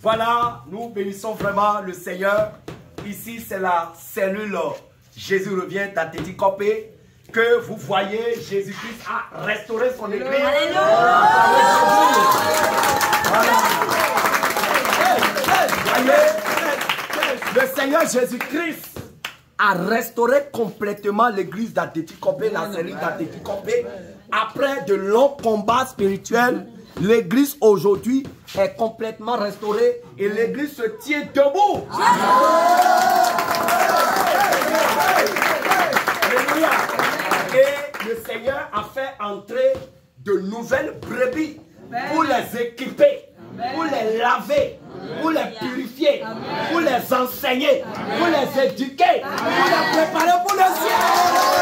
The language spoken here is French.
Voilà, nous bénissons vraiment le Seigneur. Ici, c'est la cellule. Jésus revient d'Atéticopé que vous voyez, Jésus-Christ a restauré son église. le Seigneur Jésus-Christ a restauré complètement l'église d'Atéticopé, la série d'Atéticopé. Après de longs combats spirituels, l'église aujourd'hui est complètement restaurée et l'église se tient debout. Et le Seigneur a fait entrer de nouvelles brebis pour les équiper, pour les laver, pour les purifier, pour les enseigner, pour les éduquer, pour les préparer pour le ciel.